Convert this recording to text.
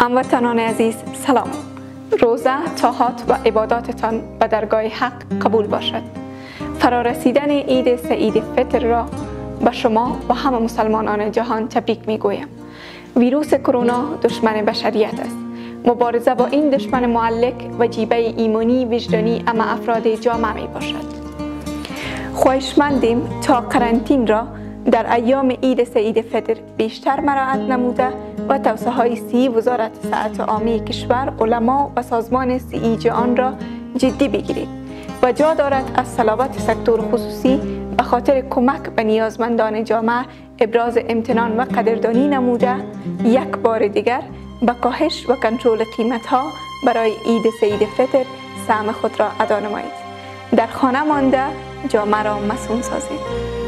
هموطنان عزیز سلام. روزه تاهات و عباداتتان به درگاه حق قبول باشد. فرارسیدن عید سعید فطر را به شما و همه مسلمانان جهان تبریک می گویم ویروس کرونا دشمن بشریت است. مبارزه با این دشمن معلق و جیبه ایمانی وجدانی اما افراد جامعه می باشد خواهشمندیم تا قرنطین را در ایام عید سعید فطر بیشتر مراعت نموده و توصیه های سی وزارت صحت عامی کشور علما و سازمان سی جهان را جدی بگیرید. و جا دارد از صلابت سکتور خصوصی به خاطر کمک به نیازمندان جامعه ابراز امتنان و قدردانی نموده یک بار دیگر به کاهش و کنترل قیمت ها برای عید سعید فطر سهم خود را ادا نمایید. در خانه مانده جامعه را مسون سازید.